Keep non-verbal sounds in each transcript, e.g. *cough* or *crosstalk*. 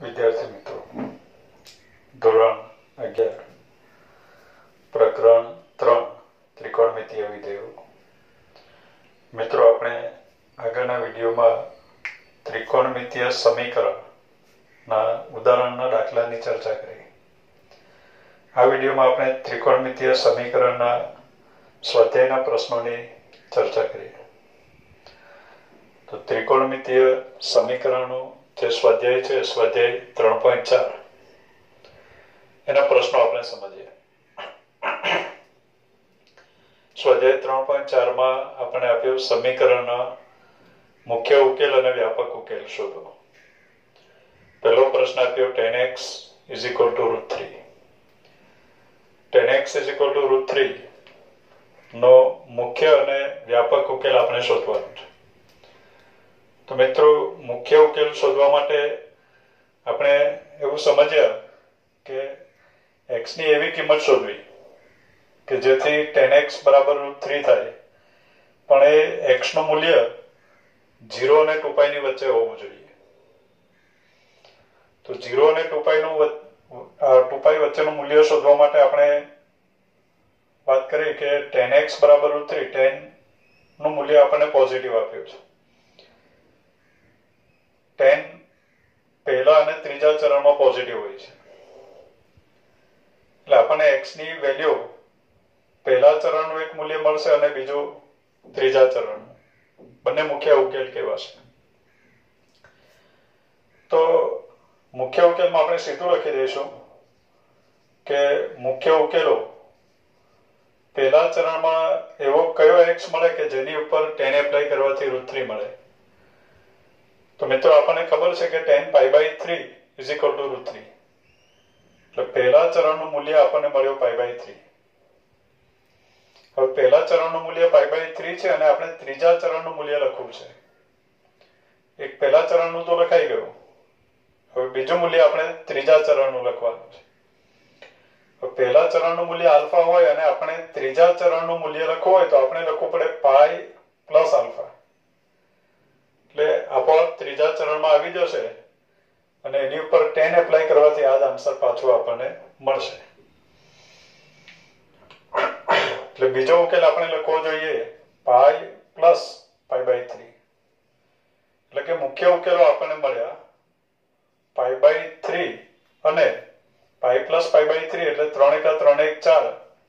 વિદ્યાર્થી મિત્રો, ધોરણ અગિયાર, પ્રકરણ ત્રણ ત્રિકોણમિતીય વિધેયો મિત્રો, આપણે આગળના વિડીયોમાં ત્રિકોણમિતીય સમીકરણના ઉદાહરણના દાખલાની ચર્ચા કરી. આ વિડીયોમાં આપણે ત્રિકોણમિતીય સમીકરણના સ્વાધ્યાયના પ્રશ્નોની ચર્ચા કરી. તો ત્રિકોણમિતીય સમીકરણો જે સ્વાધ્યાય છે સ્વાધ્યાય ત્રણ પોઈન્ટ ચાર એના પ્રશ્નો આપણે સમજીએ સ્વાધ્યાય ત્રણ પોઈન્ટ ચારમાં આપણે આપ્યું સમીકરણના મુખ્ય ઉકેલ અને વ્યાપક ઉકેલ શોધો પહેલો પ્રશ્ન આપ્યો tan x is equal to root three tan x is equal to root three નો મુખ્ય અને વ્યાપક ઉકેલ આપણે શોધવાનો છે તો મિત્રો, મુખ્ય ઉકેલ શોધવા માટે આપણે એવું સમજ્યા કે એક્સની એવી કિંમત શોધવી કે જેથી ટેન એક્સ બરાબર થ્રી થાય. પણ એ એક્સનું મૂલ્ય ઝીરો અને ટુપાઈની વચ્ચે હોવું જોઈએ. તો જીરો અને ટુપાઈનું ટુપાઈ વચ્ચેનું મૂલ્ય શોધવા માટે આપણે વાત કરી કે ટેન એક્સ બરાબર રૂટ થ્રી ટેનનું મૂલ્ય આપણને પોઝિટિવ આપ્યું છે ટેન અને ત્રીજા ચરણમાં પોઝિટિવ હોય છે. એટલે આપણને એક્સની વેલ્યુ પહેલા ચરણનું એક મૂલ્ય મળશે અને બીજું ત્રીજા ચરણ બંને મુખ્ય ઉકેલ કહેવાશે તો મુખ્ય ઉકેલમાં આપણે સીધું લખી દઈશું કે મુખ્ય ઉકેલો પહેલા ચરણમાં એવો કયો એક્સ મળે કે જેની ઉપર ટેન એપ્લાય કરવાથી રૂટ મળે? તો મિત્રો, આપણને ખબર છે કે tan pi by three is equal to root three એટલે પહેલા ચરણનું મૂલ્ય આપણને મળ્યું પાઈ બાય થ્રી હવે પહેલા ચરણનું મૂલ્ય પાઈ બાય થ્રી છે અને આપણે ત્રીજા ચરણનું મૂલ્ય લખવું છે. એક પહેલા ચરણનું તો લખાઈ ગયું. હવે બીજું મૂલ્ય આપણે ત્રીજા ચરણનું લખવાનું છે. પહેલા ચરણનું મૂલ્ય આલ્ફા હોય અને આપણે ત્રીજા ચરણનું મૂલ્ય લખવું હોય તો આપણે લખવું પડે પાઈ પ્લસ આલ્ફા. એટલે આપોઆપ ત્રીજા ચરણમાં આવી જશે અને એની ઉપર ટેન એપ્લાય કરવાથી આ જ આન્સર પાછો આપણને મળશે. એટલે બીજો ઉકેલ આપણે લખવો જોઈએ pi plus pi by three એટલે કે મુખ્ય ઉકેલો આપણને મળ્યા પાઈ બાય થ્રી અને pi plus pi by three એટલે ત્રણ એકા ત્રણ એક ચાર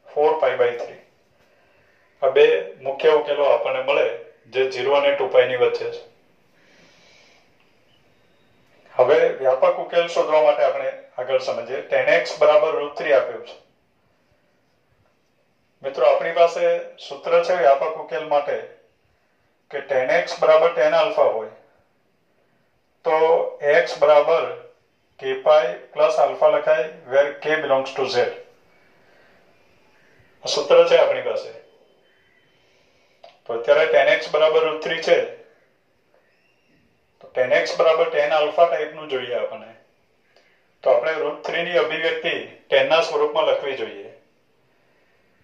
ફોર પાઈ બાય થ્રી આ બે મુખ્ય ઉકેલો આપણને મળે જે જીરો અને ટુ પાઈ ની વચ્ચે છે. હવે વ્યાપક ઉકેલ શોધવા માટે આપણે આગળ સમજીએ. ટેન એક્સ બરાબર રૂટ થ્રી આપ્યું છે. મિત્રો, આપણી પાસે સૂત્ર છે વ્યાપક ઉકેલ માટે કે ટેન એક્સ બરાબર ટેન આલ્ફા હોય તો એક્સ બરાબર કે પાય પ્લસ આલ્ફા લખાય, વેર કે બિલોંગ્સ ટુ ઝેડ. સૂત્ર છે આપણી પાસે. તો અત્યારે ટેન એક્સ બરાબર રૂટ થ્રી છે. ટેન એક્સ બરાબર ટેન આલ્ફા ટાઈપનું જોઈએ આપણને તો આપણે રૂટ થ્રી ની અભિવ્યક્તિ ટેનના સ્વરૂપમાં લખવી જોઈએ.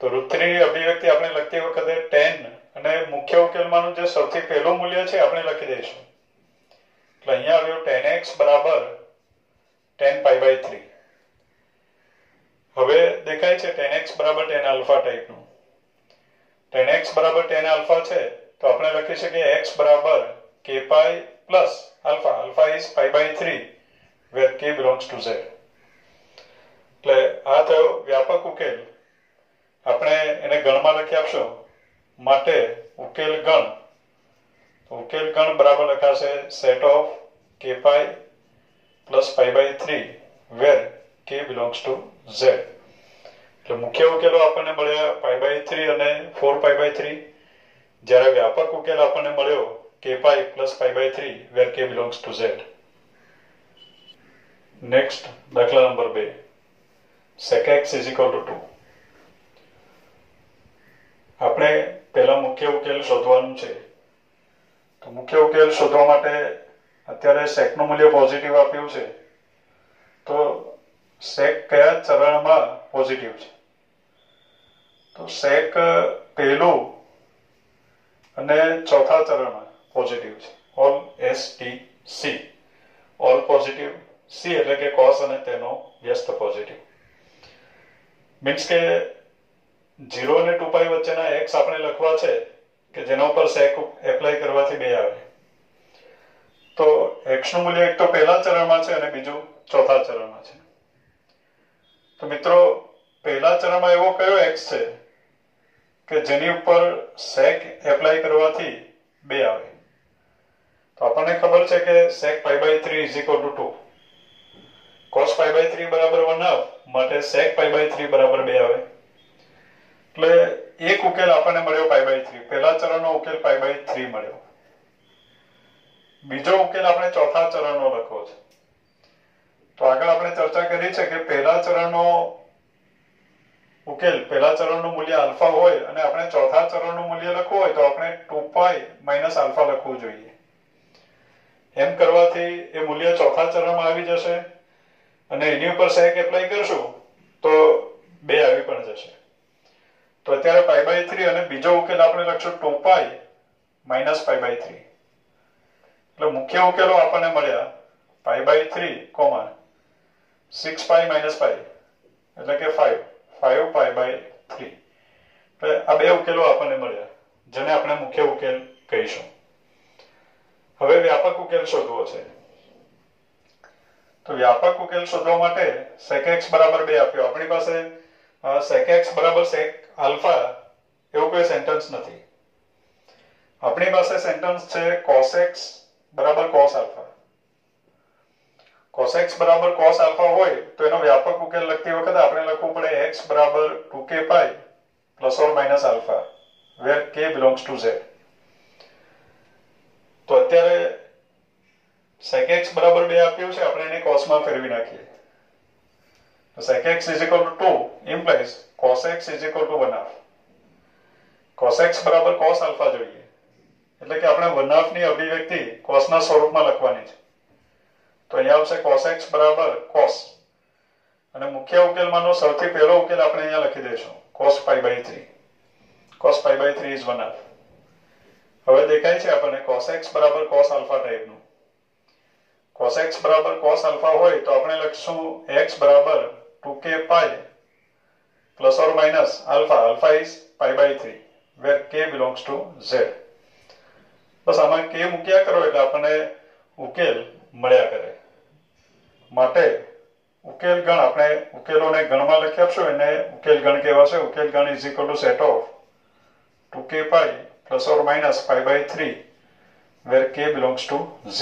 તો રૂટ થ્રી ની અભિવ્યક્તિ આપણે લખતી વખતે ટેન અને મુખ્ય ઉકેલમાંનું જે સૌથી પહેલું મૂલ્ય છે, આપણે લખી દઈશું. એટલે અહીંયા આવ્યું ટેન એક્સ બરાબર ટેન પાઈ બાય થ્રી. હવે દેખાય છે ટેન એક્સ બરાબર ટેન આલ્ફા ટાઈપનું. ટેન એક્સ બરાબર ટેન આલ્ફા છે, તો આપણે લખી શકીએ એક્સ બરાબર k pi plus alpha alpha is pi by three where k belongs to z. એટલે આ થયો વ્યાપક ઉકેલ. આપણે એને ગણમાં લખી આપશો. માટે ઉકેલ ગણ. ઉકેલ ગણ બરાબર લખાશે set of k pi plus pi by three where k belongs to z એટલે મુખ્ય ઉકેલો આપણને મળ્યા પાઈ બાય થ્રી અને ફોર પાઈ બાય થ્રી જ્યારે વ્યાપક ઉકેલ આપણને મળ્યો k pi plus pi by three where k belongs to z next દાખલા નંબર બે sec x is equal to 2 આપણે પહેલા મુખ્ય ઉકેલ શોધવાનું છે. તો મુખ્ય ઉકેલ શોધવા માટે અત્યારે sec નું મૂલ્ય પોઝિટિવ આપ્યું છે. તો sec કયા ચરણમાં પોઝિટિવ છે? તો sec પહેલું અને ચોથા ચરણમાં. પોઝિટિવ છે all S T C all positive C એટલે કે કોસ અને તેનો વ્યસ્ત પોઝિટિવ મીન્સ કે ઝીરો અને ટુ પાઈ વચ્ચેના એક્સ આપણે લખવા છે કે જેના ઉપર સેક એપ્લાય કરવાથી બે આવે. તો એક્સનું મૂલ્ય એક તો પહેલા ચરણમાં છે અને બીજું ચોથા ચરણમાં છે. તો મિત્રો, પહેલા ચરણમાં એવો કયો એક્સ છે કે જેની ઉપર સેક એપ્લાય કરવાથી બે આવે? તો આપણને ખબર છે કે sec pi by 3 is equal to 2 cos pi by 3 બરાબર 1 હાફ માટે sec પાઈ બાય 3 બરાબર 2 આવે. એટલે એક ઉકેલ આપણને મળ્યો pi બાય 3 પહેલા ચરણનો ઉકેલ pi બાય 3 મળ્યો. બીજો ઉકેલ આપણે ચોથા ચરણનો લખવો છે. તો આગળ આપણે ચર્ચા કરી છે કે પહેલા ચરણનો ઉકેલ, પહેલા ચરણનું મૂલ્ય આલ્ફા હોય અને આપણે ચોથા ચરણનું મૂલ્ય લખવું હોય તો આપણે 2 માઇનસ આલ્ફા લખવું જોઈએ. એમ કરવાથી એ મૂલ્ય ચોથા ચરણમાં આવી જશે અને એની ઉપર સેક એપ્લાય કરશું તો બે આવી પણ જશે. તો અત્યારે પાઈ બાય થ્રી અને બીજો ઉકેલ આપણે લખશું two pi minus pi by three એટલે મુખ્ય ઉકેલો આપણને મળ્યા pi by three comma six pi minus pi એટલે કે five five pi by three આ બે ઉકેલો આપણને મળ્યા, જેને આપણે મુખ્ય ઉકેલ કહીશું. હવે વ્યાપક ઉકેલ શોધવો છે. તો વ્યાપક ઉકેલ શોધવા માટે sec x બરાબર 2 આપ્યો. આપણી પાસે sec x બરાબર sec આલ્ફા એવું કોઈ સેન્ટેન્સ નથી. આપણી પાસે સેન્ટેન્સ છે cos x બરાબર cos આલ્ફા. cos x બરાબર cos આલ્ફા હોય તો એનો વ્યાપક ઉકેલ લખતી વખતે આપણે લખવું પડે x બરાબર 2k pi plus or minus alpha where k belongs to z. તો અત્યારે sec x બરાબર 2 આપ્યું છે, આપણે એને cos માં ફેરવી નાખીએ. તો sec x is equal to 2 implies cos x is equal to 1 half. cos x બરાબર cos આલ્ફા જોઈએ. એટલે કે આપણે 1 half ની અભિવ્યક્તિ cos ના સ્વરૂપમાં લખવાની છે. તો અહીંયા આવશે cos x બરાબર cos. અને મુખ્ય ઉકેલમાંનો સૌથી પહેલો ઉકેલ આપણે અહીંયા લખી દઈશું. cos pi by 3 cos pi by 3 is 1 half. હવે દેખાય છે આપણને cos x બરાબર cos આલ્ફા ટાઈપનું cos x બરાબર cos આલ્ફા હોય તો આપણે લખીશું x બરાબર 2k pi plus or minus alpha. Alpha is pi by 3 where k belongs to z. બસ આમાં k મૂક્યા કરો એટલે આપણને ઉકેલ મળ્યા કરે. માટે ઉકેલ ગણ આપણે ઉકેલોને ગણમાં લખી આપશું. એને ઉકેલ ગણ કહેવાશે. ઉકેલ ગણ is equal to set of 2k pi plus or minus pi by 3 where k belongs to z.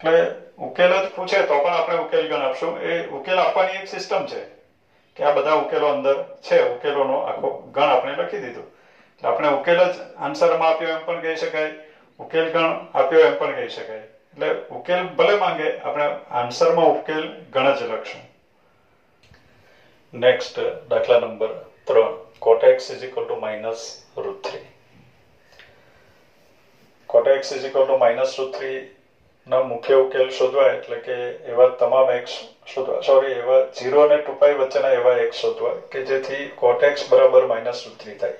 એટલે ઉકેલ જ પૂછે તો પણ આપણે ઉકેલ ગણ આપશું. એ ઉકેલ આપવાની એક સિસ્ટમ છે કે આ બધા ઉકેલો અંદર છે, ઉકેલોનો આખો ગણ આપણે લખી દીધો. એટલે આપણે ઉકેલ જ આન્સરમાં આપ્યો એમ પણ કહી શકાય, ઉકેલ ગણ આપ્યો એમ પણ કહી શકાય. એટલે ઉકેલ ભલે માંગે, આપણે આન્સરમાં ઉકેલ ગણ જ લખશું. નેક્સ્ટ દાખલા નંબર ત્રણ. Cot x is equal to minus root root 3 cot x is equal to minus root 3 ના મુખ્ય ઉકેલ શોધવા એટલે કે એવા તમામ એક્સ શોધવા સોરી એવા ઝીરો અને ટુ પાઈ વચ્ચેના એવા એક્સ શોધવા કે જેથી કોટ એક્સ બરાબર માઇનસ રૂટ થ્રી થાય.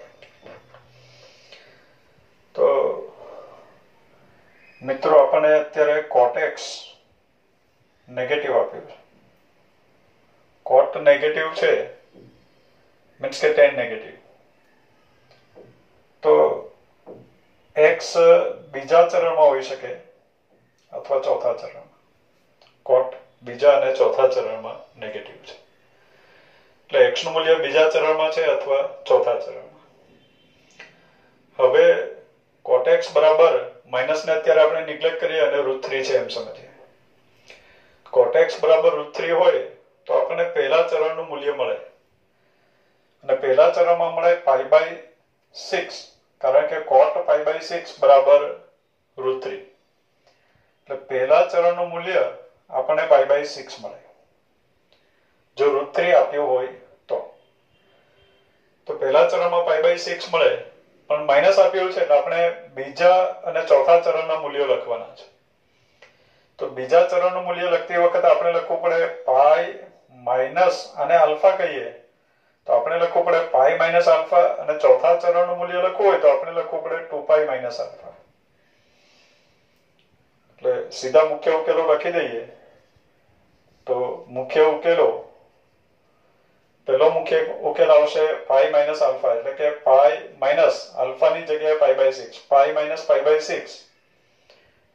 તો મિત્રો આપણને અત્યારે કોટેક્સ નેગેટિવ આપ્યું છે. કોટ નેગેટિવ છે મીન્સ કે ટેન નેગેટિવ તો એક્સ બીજા ચરણમાં હોઈ શકે અથવા ચોથા ચરણમાં. કોટ બીજા અને ચોથા ચરણમાં નેગેટિવ છે. એટલે એક્સનું મૂલ્ય બીજા ચરણમાં છે અથવા ચોથા ચરણમાં. હવે કોટેક્સ બરાબર માઇનસ ને અત્યારે આપણે નિગ્લેક્ટ કરીએ અને રૂટ થ્રી છે એમ સમજીએ. કોટેક્સ બરાબર રૂટ થ્રી હોય તો આપણને પહેલા ચરણનું મૂલ્ય મળે. અને પહેલા ચરણમાં મળે પાઈ બાય સિક્સ કારણ કે કોટ પાઈ બાય સિક્સ બરાબર રૂટ થ્રી એટલે પહેલા ચરણનું મૂલ્ય આપણને પાઈ બાય સિક્સ મળે. જો રૂટ થ્રી આપ્યું હોય તો. તો પહેલા ચરણમાં પાઈ બાય સિક્સ મળે, પણ માઇનસ આપ્યું છે એટલે આપણે બીજા અને ચોથા ચરણના મૂલ્યો લખવાના છે. તો બીજા ચરણનું મૂલ્ય લખતી વખતે આપણે લખવું પડે પાઈ માઇનસ અને આલ્ફા કહીએ. તો આપણે લખવું પડે પાઈ માઇનસ આલ્ફા અને ચોથા ચરણનું મૂલ્ય લખવું હોય તો આપણે લખવું પડે ટુ પાઈ માઇનસ આલ્ફા એટલે સીધા મુખ્ય ઉકેલો લખી દઈએ. તો મુખ્ય ઉકેલો, પહેલો મુખ્ય ઉકેલ આવશે પાઈ માઇનસ આલ્ફા એટલે કે પાઈ માઇનસ આલ્ફાની જગ્યાએ pi by six pi minus pi by six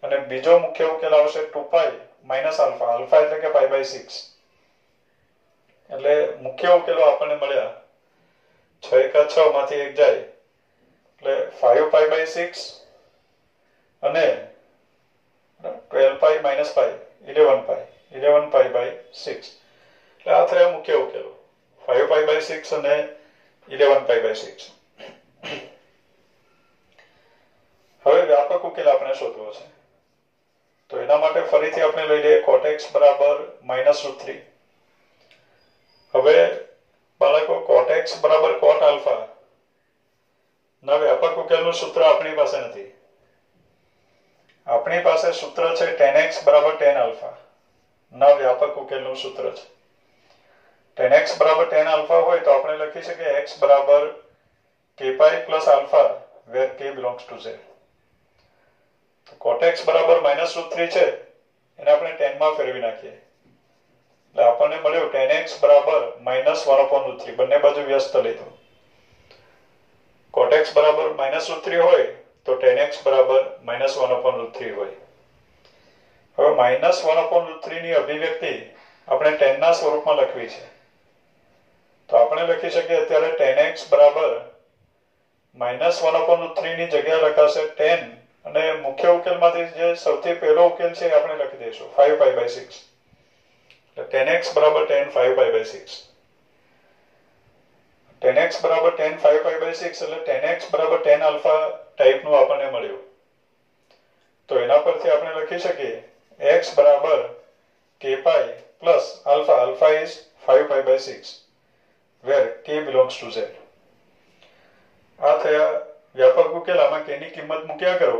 અને બીજો મુખ્ય ઉકેલ આવશે two pi minus alpha alpha એટલે કે પાઈ બાય સિક્સ એટલે મુખ્ય ઉકેલો આપણને મળ્યા. છ એકા છ માંથી એક જાય. એટલે ફાઈવ પાઈ બાય સિક્સ અને twelve pi minus pi eleven pi eleven pi by six એટલે આ થયા મુખ્ય ઉકેલો. ફાઈવ પાઈ બાય સિક્સ અને ઇલેવન પાઈ બાય સિક્સ હવે વ્યાપક ઉકેલ આપણે શોધવો છે. તો એના માટે ફરીથી આપણે લઈ લઈએ કોટેક્સ બરાબર માઇનસ રૂટ થ્રી હવે બાળકો કોટ એક્સ બરાબર કોટ આલ્ફા ના વ્યાપક ઉકેલનું સૂત્ર આપણી પાસે નથી. આપણી પાસે સૂત્ર છે ટેન એક્સ બરાબર ટેન આલ્ફા ના વ્યાપક ઉકેલનું સૂત્ર છે. ટેન એક્સ બરાબર ટેન આલ્ફા હોય તો આપણે લખી શકીએ એક્સ બરાબર k pi plus alpha where k belongs to Z તો કોટ બરાબર માઇનસ રૂટ થ્રી છે, એને આપણે ટેનમાં ફેરવી નાખીએ. એટલે આપણને મળ્યું ટેન એક્સ બરાબર માઇનસ વન અપોન થ્રી બંને બાજુ વ્યસ્ત લીધું. કોટ એક્સ બરાબર માઇનસ રૂટ થ્રી હોય તો ટેન એક્સ બરાબર minus one upon root three હોય. હવે minus one upon root three ની અભિવ્યક્તિ આપણે ટેનના સ્વરૂપમાં લખવી છે. તો આપણે લખી શકીએ અત્યારે ટેન એક્સ બરાબર minus one upon root three ની જગ્યા લખાશે ટેન અને મુખ્ય ઉકેલમાંથી જે સૌથી પહેલો ઉકેલ છે આપણે લખી દઈશું. Five pi by six tan x બરાબર tan five pi by six tan x બરાબર tan five pi by six એટલે ટેન એક્સ બરાબર ટેન આલ્ફા ટાઈપનું આપણને મળ્યું. તો એના પરથી આપણે લખી શકીએ એક્સ બરાબર k pi plus alpha alpha is five pi by six where k belongs to Z આ થયા વ્યાપક ઉકેલ, આમાં કેની કિંમત મૂક્યા કરો.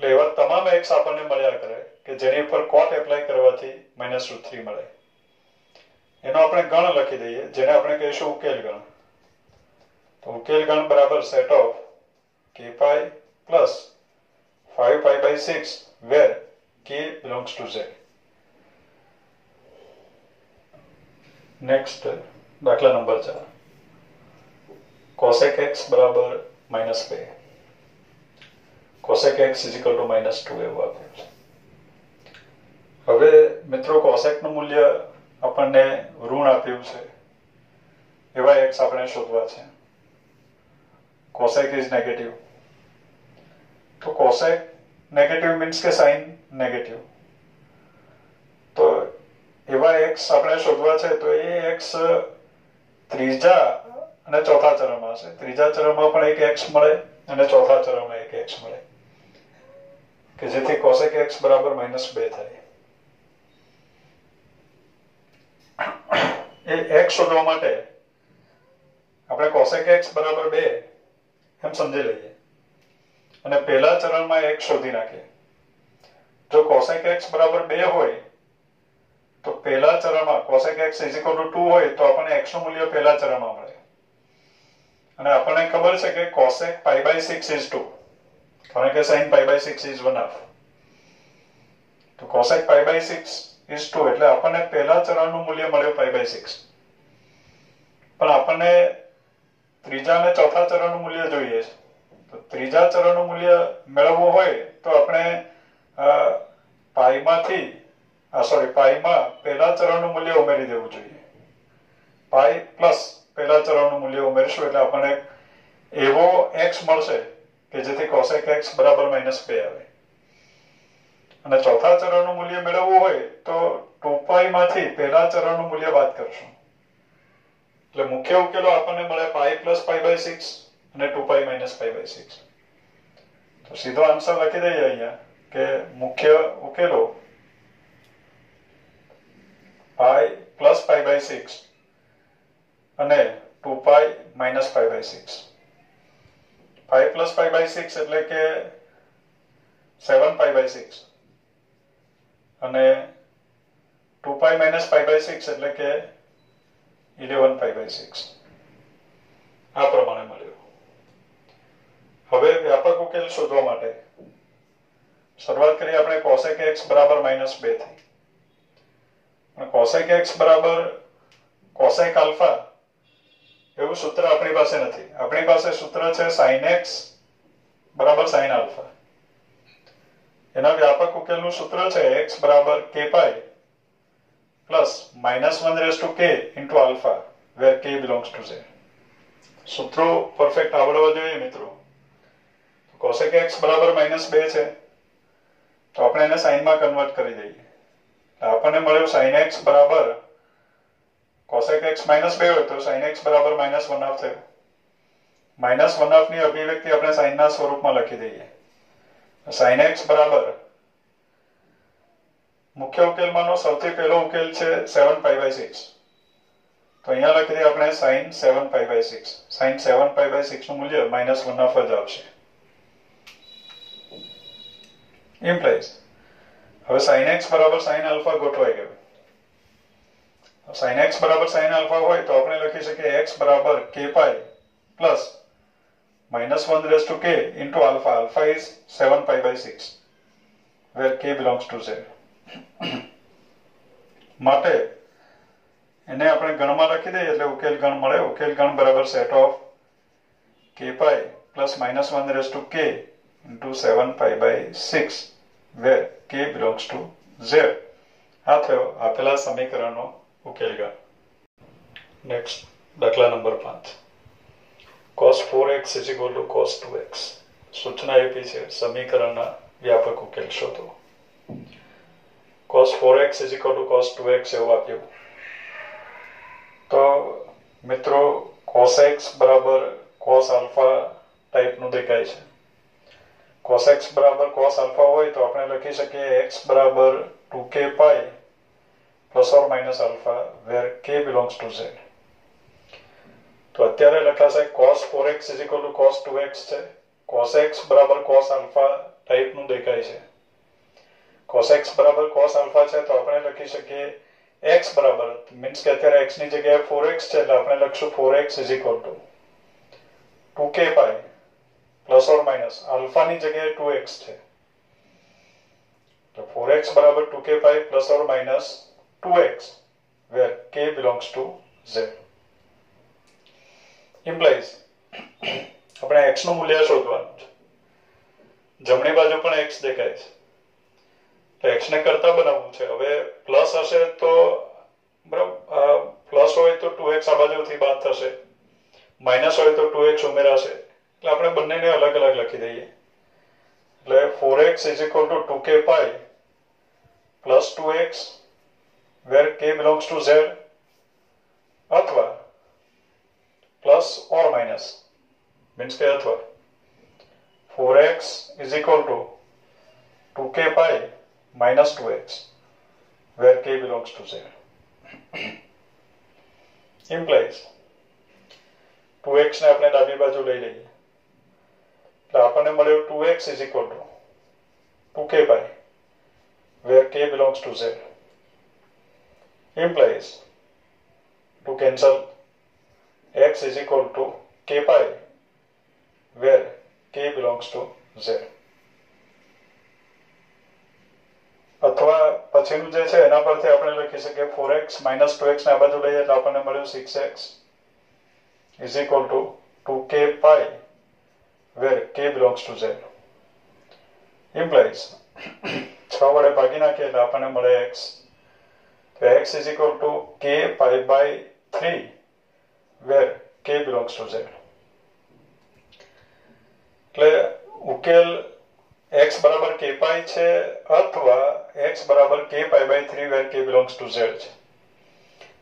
એટલે એવા તમામ એક્સ આપણને મળ્યા કરે કે જેની ઉપર કોટ એપ્લાય કરવાથી માઇનસ રૂટ થ્રી મળે. એનો આપણે ગણ લખી દઈએ, જેને આપણે કહીશું ઉકેલ ગણ. તો ઉકેલ ગણ બરાબર set of k pi plus five pi by six where k belongs to z next દાખલા નંબર ચાર. કોસેક એક્સ બરાબર માઇનસ બે. Cosec x is to minus two એવું આપ્યું છે હવે મિત્રો કોસેકનું મૂલ્ય આપણને ઋણ આપ્યું છે. એવા એક્સ આપણે શોધવા છે. કોસેક ઇઝ નેગેટિવ તો કોસેક નેગેટિવ મીન્સ કે સાઇન નેગેટિવ તો એવા એક્સ આપણે શોધવા છે, તો એ એક્સ ત્રીજા અને ચોથા ચરણમાં હશે ત્રીજા ચરણમાં પણ એક એક્સ મળે અને ચોથા ચરણમાં એક એક્સ મળે. કે જેથી કોસેક એક્સ બરાબર માઇનસ બે થાય. એ એક્સ શોધવા માટે આપણે કોસેક એક્સ બરાબર બે એમ સમજી લઈએ. અને પહેલા ચરણમાં એક્સ શોધી નાખીએ. જો કોસેક એક્સ બરાબર બે હોય, તો પહેલા ચરણમાં cosec x is equal to two હોય, તો આપણને એક્સનું મૂલ્ય પહેલા ચરણમાં મળે. અને આપણને ખબર છે કે cosec pi by 6 is 2 કારણ કે sin pi by 6 is 1 half. તો cosec pi by 6 is 2 એટલે આપણને પહેલા ચરણનું મૂલ્ય મળ્યું pi by 6 પણ આપણને ત્રીજા અને ચોથા ચરણનું મૂલ્ય જોઈએ છે. તો ત્રીજા ચરણનું મૂલ્ય મેળવવું હોય તો આપણે પાઈમાંથી સોરી પાઈમાં પહેલા ચરણનું મૂલ્ય ઉમેરી દેવું જોઈએ. પાઈ પ્લસ પહેલા ચરણનું મૂલ્ય ઉમેરીશું એટલે આપણને એવો એક્સ મળશે કે જેથી કોસેક એક્સ બરાબર માઇનસ બે આવે. અને ચોથા ચરણનું મૂલ્ય મેળવવું હોય તો ટુ પાઈ માંથી પહેલા ચરણનું મૂલ્ય બાદ કરશું. એટલે મુખ્ય ઉકેલો આપણને મળે pi plus pi by six અને two pi minus pi by six તો સીધો આન્સર લખી દઈએ અહીંયા કે મુખ્ય ઉકેલો pi plus pi by six અને two pi minus pi by six pi plus pi by six એટલે કે સેવન પાઈ બાય સિક્સ અને two pi minus pi by six એટલે કે ઇલેવન પાઈ બાય સિક્સ આ પ્રમાણે મળ્યું. હવે વ્યાપક ઉકેલ શોધવા માટે શરૂઆત કરીએ આપણે cosec x બરાબર માઇનસ બેથી. કોસેક એક્સ બરાબર કોસેક આલ્ફા એવું સૂત્ર આપણી પાસે નથી. આપણી પાસે સૂત્ર છે સાઇન એક્સ બરાબર સાઇન આલ્ફા. એના વ્યાપક ઉકેલનું સૂત્ર છે એક્સ બરાબર k pi plus minus one raise to k into alpha where k belongs to z સૂત્રો પરફેક્ટ આવડવા જોઈએ મિત્રો. કોસેક એક્સ બરાબર માઇનસ બે છે. તો આપણે એને સાઈનમાં કન્વર્ટ કરી દઈએ. આપણને મળ્યું સાઇન એક્સ બરાબર કોસેક એક્સ માઇનસ બે હોય તો સાઇન એક્સ બરાબર માઇનસ વન હાફ થયું. માઇનસ વન હાફની અભિવ્યક્તિ આપણે સાઇનના સ્વરૂપમાં લખી દઈએ. સાઇન એક્સ બરાબર. મુખ્ય ઉકેલમાંનો સૌથી પહેલો ઉકેલ છે સેવન પાઈ બાય સિક્સ તો અહીંયા લખી દઈએ આપણે sine seven pi by six sine seven pi by સિક્સનું મૂલ્ય માઇનસ વન હાફ જ આવશે. ઇમ્પ્લાઇઝ હવે સાઇન એક્સ બરાબર સાઇન આલ્ફા ગોઠવાઈ ગયું. સાઇન એક્સ બરાબર સાઇન આલ્ફા હોય તો આપણે લખી શકીએ એક્સ બરાબર k pi plus minus one raise to k into alpha alpha is seven pi by six where k belongs to Z માટે એને આપણે ગણમાં લખી દઈએ એટલે ઉકેલ ગણ મળે. ઉકેલ ગણ બરાબર set of k pi plus minus one raise to k into seven pi by six where k belongs to Z આ થયો આપેલા સમીકરણનો ઉકેલ ગણ નેક્સ્ટ દાખલા નંબર પાંચ cos 4x is equal to cos 2x સૂચના આપી છે સમીકરણના વ્યાપક ઉકેલ શોધો cos four x is equal to cos two x એવું આપ્યું તો મિત્રો કોસ એક્સ બરાબર કોસ આલ્ફા ટાઈપનું દેખાય છે કોસ એક્સ બરાબર કોસ આલ્ફા હોય તો આપણે લખી શકીએ એક્સ બરાબર 2k pi plus or minus alpha where k belongs to Z તો અત્યારે લખાશે cos 4x is equal to cos 2x છે cos x બરાબર cos આલ્ફા ટાઈપનું દેખાય છે cos x બરાબર cos આલ્ફા છે તો આપણે લખી શકીએ x બરાબર મીન્સ કે અત્યારે x ની જગ્યાએ 4x છે એટલે આપણે લખશું 4x is equal to 2k pi plus or minus alpha ની જગ્યાએ 2x છે તો 4x બરાબર 2k pi plus or minus 2x where k belongs to z. Implies *coughs* આપણે x નું મૂલ્ય શોધવાનું છે. જમણી બાજુ પણ x દેખાય છે. તો x ને કરતા બનાવવું છે. હવે પ્લસ હશે તો, બરાબર પ્લસ હોય તો 2x આ બાજુથી બાદ થશે. માઇનસ હોય તો 2x ઉમેરાશે. એટલે આપણે બંનેને અલગ અલગ લખી દઈએ. એટલે 4x is equal to 2k pi plus 2x where k belongs to z અથવા plus or minus means કે અથવા 4x is equal to 2k pi minus 2x where k belongs to z implies 2x ને આપણે ડાબી બાજુ લઈ લઈએ એટલે આપણને મળ્યો 2x is equal to 2k pi where k belongs to z implies to cancel x is equal to k pi where k belongs to z અથવા પછીનું જે છે એના પરથી આપણે લખી શકીએ 4x minus 2x ને આ બાજુ લઈએ એટલે આપણને મળ્યું 6x is equal to 2k pi where k belongs to z implies 6 વડે ભાગી નાખીએ એટલે આપણને મળે x તો x is equal to k pi by 3 where k belongs to z એટલે ઉકેલ x બરાબર k પાઈ છે, અથવા x બરાબર k pi by 3 where k belongs to z છે.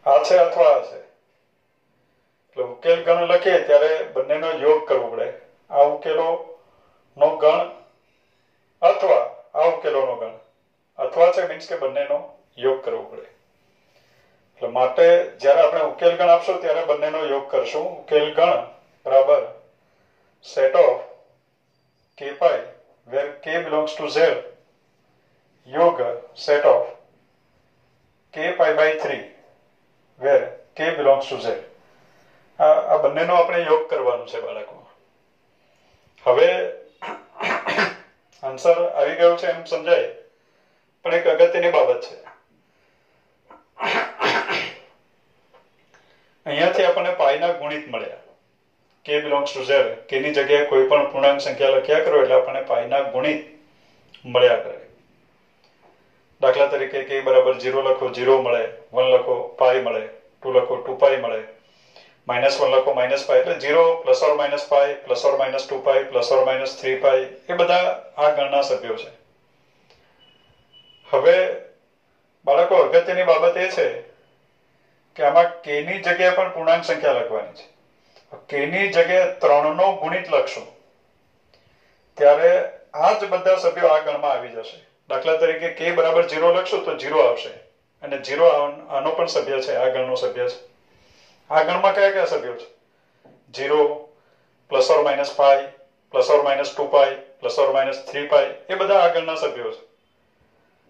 આ છે અથવા આ છે? એટલે ઉકેલ ગણ લખીએ, ત્યારે બંનેનો યોગ કરવો પડે. આ ઉકેલો નો ગણ અથવા આ ઉકેલોનો ગણ. અથવા છે મીન્સ કે બંનેનો યોગ કરવો પડે. એટલે માટે જ્યારે આપણે ઉકેલ ગણ આપશું, ત્યારે બંનેનો યોગ કરશું. ઉકેલ ગણ બરાબર set of k pi where k belongs to z યોગ set of k pi by three where k belongs to Z આ બંનેનો આપણે યોગ કરવાનું છે બાળકો હવે આન્સર આવી ગયો છે એમ સમજાય. પણ એક અગત્યની બાબત છે. અહીંયાથી આપણને પાઈના ગુણિત મળ્યા. કે બિલોંગ્સ ટુ ઝેડ કે ની જગ્યાએ કોઈ પણ પૂર્ણાંક સંખ્યા લખ્યા કરો એટલે આપણને પાઈના ગુણિત મળ્યા કરે. દાખલા તરીકે કે બરાબર ઝીરો લખો ઝીરો મળે વન લખો પાઈ મળે ટુ લખો ટુ પાઈ મળે. માઇનસ વન લખો માઇનસ પાઈ એટલે zero plus or minus pi plus or minus two pi plus or minus three pi એ બધા આ ગણના સભ્યો છે. હવે બાળકો, અગત્યની બાબત એ છે કે આમાં કે ની જગ્યાએ પણ પૂર્ણાંક સંખ્યા લખવાની છે. કે ની જગ્યાએ ત્રણ નો ગુણિત લખશું, ત્યારે આ જ બધા સભ્યો આ ગણમાં આવી જશે. દાખલા તરીકે કે બરાબર જીરો લખશું તો જીરો આવશે, અને જીરો આનો પણ સભ્ય છે, આ ગણનો સભ્ય છે. આ ગણમાં કયા કયા સભ્યો છે? Zero, plus or minus five plus or minus two pi, plus or minus three pi, એ બધા આ ગણના સભ્યો છે.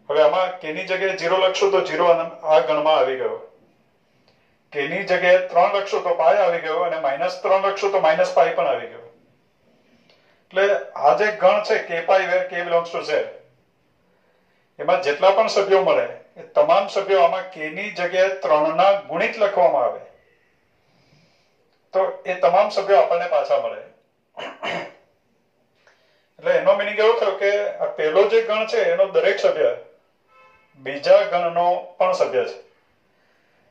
હવે આમાં કેની જગ્યાએ જીરો લખશું તો જીરો આ ગણમાં આવી ગયો. કેની જગ્યાએ ત્રણ લક્ષો તો પાય આવી ગયો અને માઇનસ ત્રણ લક્ષો તો માઇનસ પાય પણ આવી ગયો. એટલે આ જે ગણ છે કે pi where k belongs to Z એમાં જેટલા પણ સભ્યો મળે, એ તમામ સભ્યો આમાં કે ની જગ્યાએ ત્રણ ના ગુણિત લખવામાં આવે. તો એ તમામ સભ્યો આપણને પાછા મળે. એટલે એનો મિનિંગ એવો થયો કે આ પહેલો જે ગણ છે, એનો દરેક સભ્ય બીજા ગણનો પણ સભ્ય છે.